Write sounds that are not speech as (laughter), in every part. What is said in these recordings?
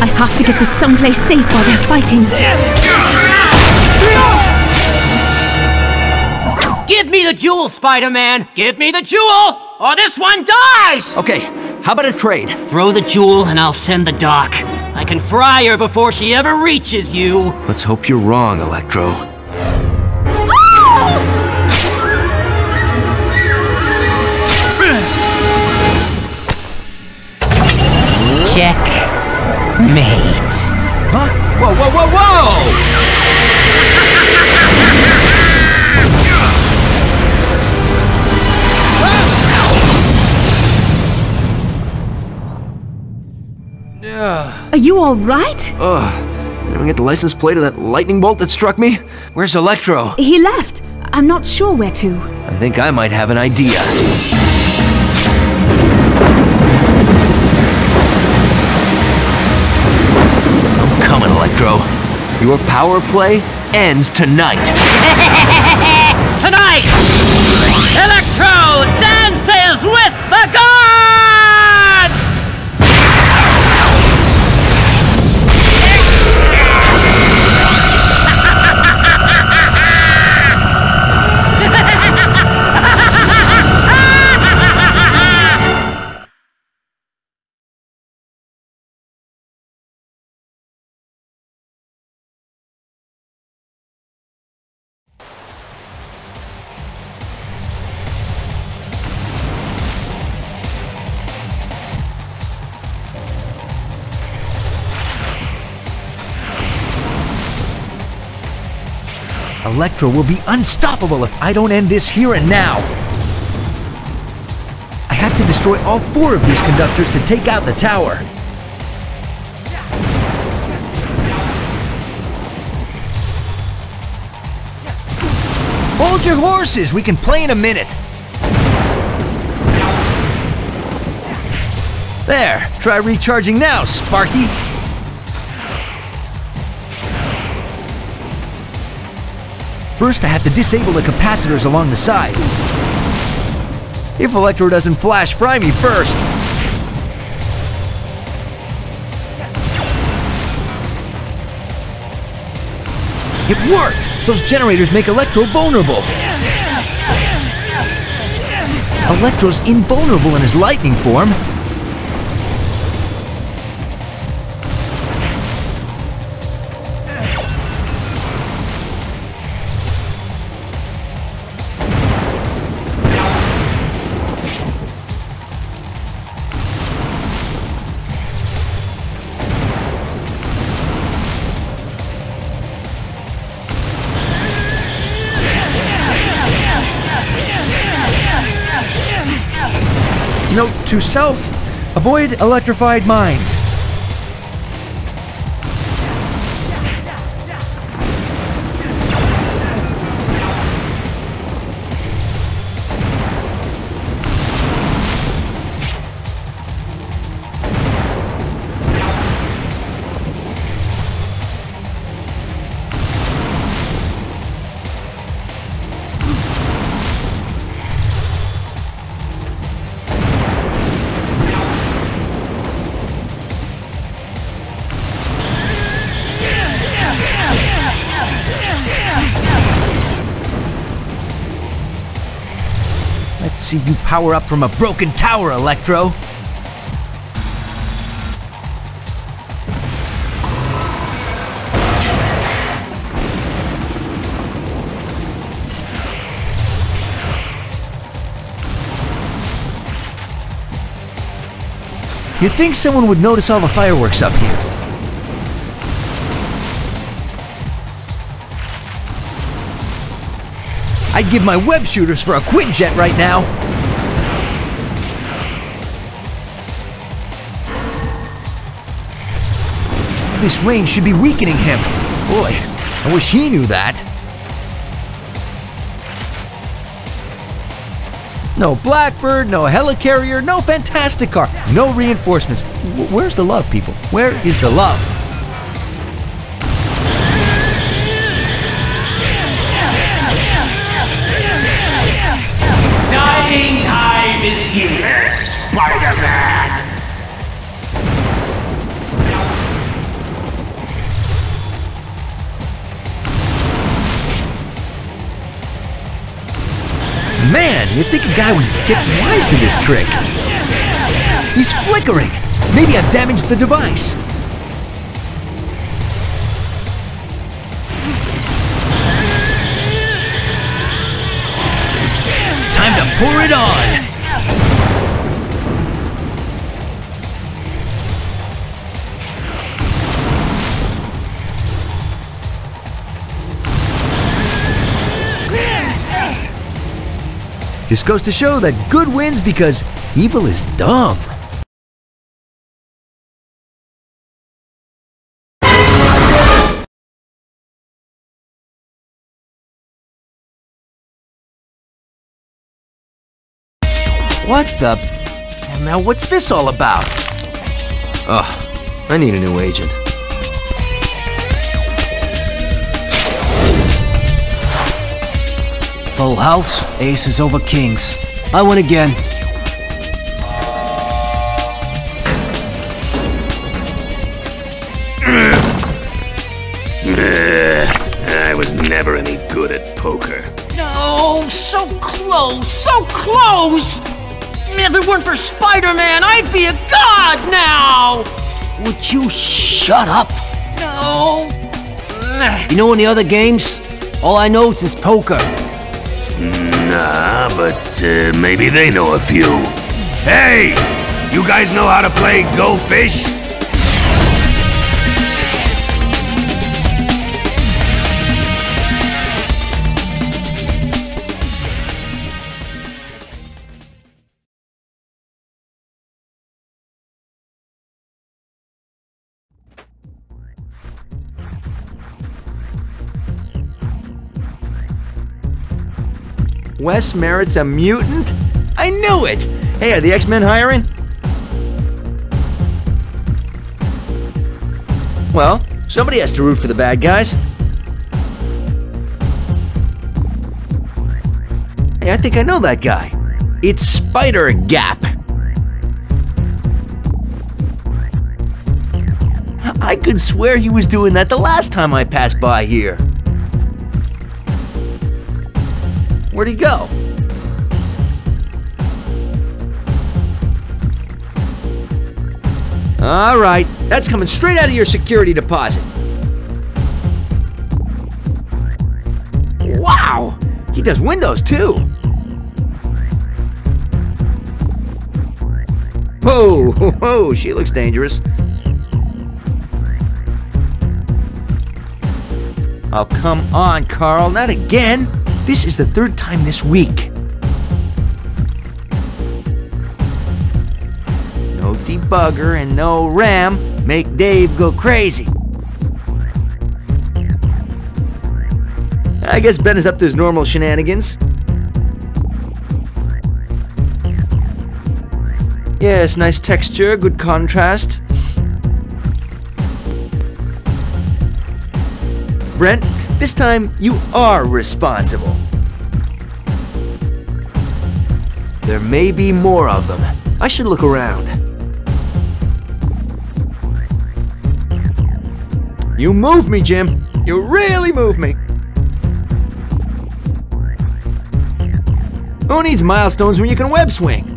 I have to get this someplace safe while they're fighting. Give me the jewel, Spider-Man! Give me the jewel, or this one dies! Okay, how about a trade? Throw the jewel and I'll send the doc. I can fry her before she ever reaches you. Let's hope you're wrong, Electro. You alright? Ugh. Did I get the license plate of that lightning bolt that struck me? Where's Electro? He left. I'm not sure where to. I think I might have an idea. I'm coming, Electro. Your power play ends. Tonight, (laughs) Electro will be unstoppable if I don't end this here and now. I have to destroy all four of these conductors to take out the tower. Hold your horses, we can play in a minute. There, try recharging now, Sparky. First, I have to disable the capacitors along the sides. If Electro doesn't flash fry me first. It worked! Those generators make Electro vulnerable. Electro's invulnerable in his lightning form. Note to self, avoid electrified mines. See you power up from a broken tower, Electro. You'd think someone would notice all the fireworks up here. I'd give my web shooters for a Quinjet right now. This rain should be weakening him. Boy, I wish he knew that. No Blackbird, no Helicarrier, no Fantastic Car, no reinforcements. Where's the love, people? Where is the love? You'd think a guy would get wise to this trick. He's flickering. Maybe I've damaged the device. Time to pour it on. Just goes to show that good wins because evil is dumb. What the? Now what's this all about? Ugh, I need a new agent. Full house, aces over kings. I win again. I was never any good at poker. No, so close, so close! If it weren't for Spider-Man, I'd be a god now! Would you shut up? No. You know any other games? All I know is this poker. Nah, but uh, maybe they know a few. Hey! You guys know how to play Go Fish? Wes Merritt's a mutant? I knew it! Hey, are the X-Men hiring? Well, somebody has to root for the bad guys. Hey, I think I know that guy. It's Spider Gap. I could swear he was doing that the last time I passed by here. Where'd he go? All right, that's coming straight out of your security deposit. Wow, he does windows too. Whoa, (laughs) whoa, she looks dangerous. Oh, come on, Carl, not again. This is the third time this week. No debugger and no RAM make Dave go crazy. I guess Ben is up to his normal shenanigans. Yes, nice texture, good contrast. Brent, this time you are responsible. There may be more of them. I should look around. You move me, Jim. You really move me. Who needs milestones when you can web swing?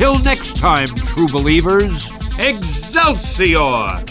Until next time, true believers, Excelsior!